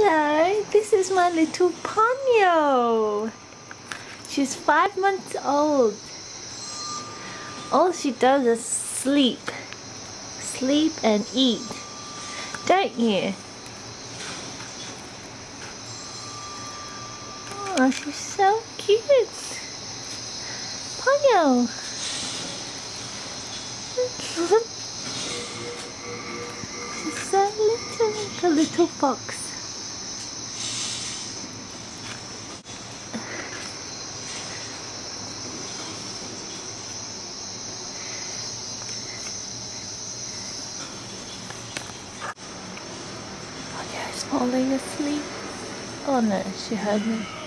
Hello, this is my little Ponyo. She's five months old. All she does is sleep. Sleep and eat. Don't you? Oh, she's so cute. Ponyo. she's so little, a little fox. Oh, yeah, falling asleep. Oh no, she heard me.